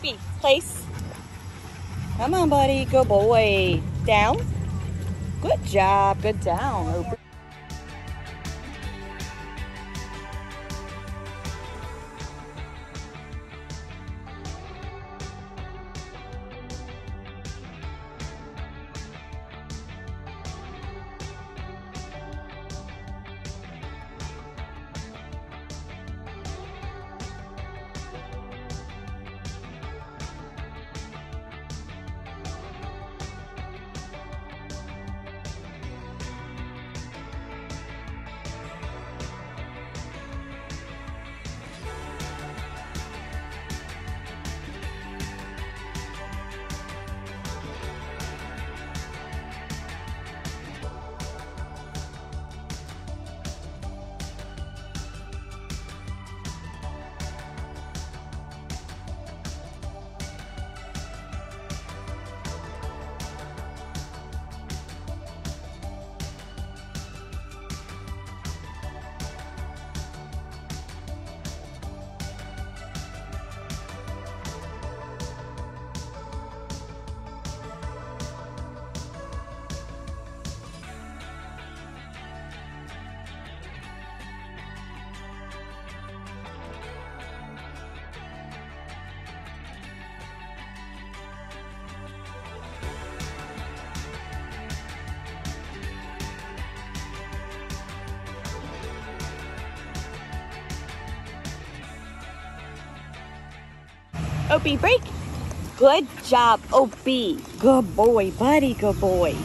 Opie, place. Come on, buddy. Good boy. Down. Good job. Good down, Opie, break. Good job, Opie. Good boy, buddy. Good boy.